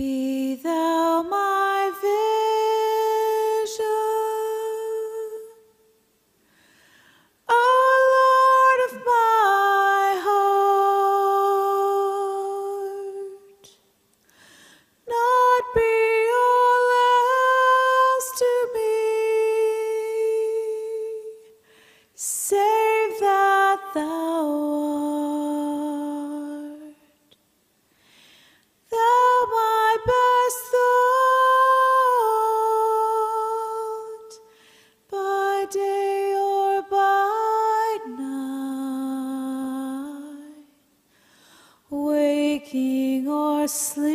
Be thou my vision, O Lord of my heart. Not be all else to me, waking or sleeping,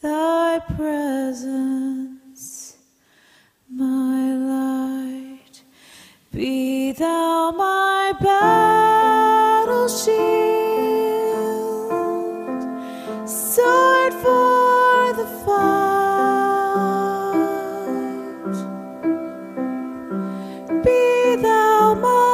thy presence, my light, be thou my.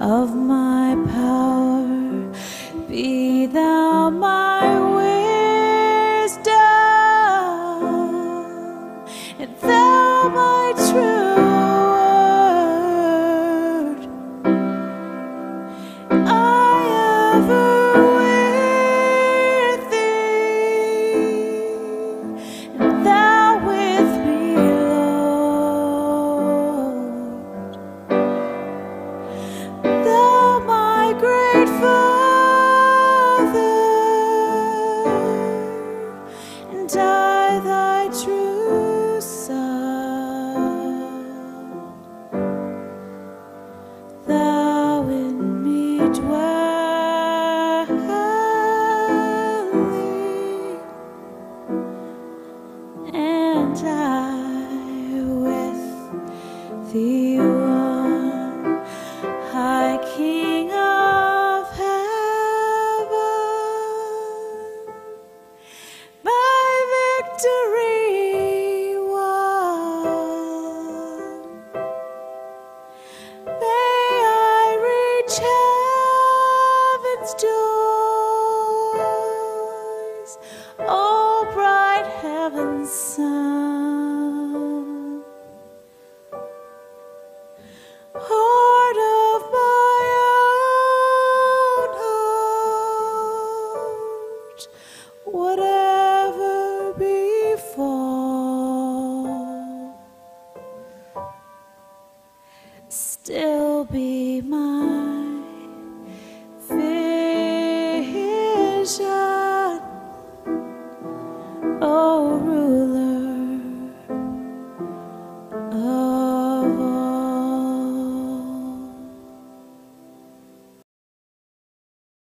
of my power. Be thou my wisdom. you. heart of my own heart, whatever befall, still be mine.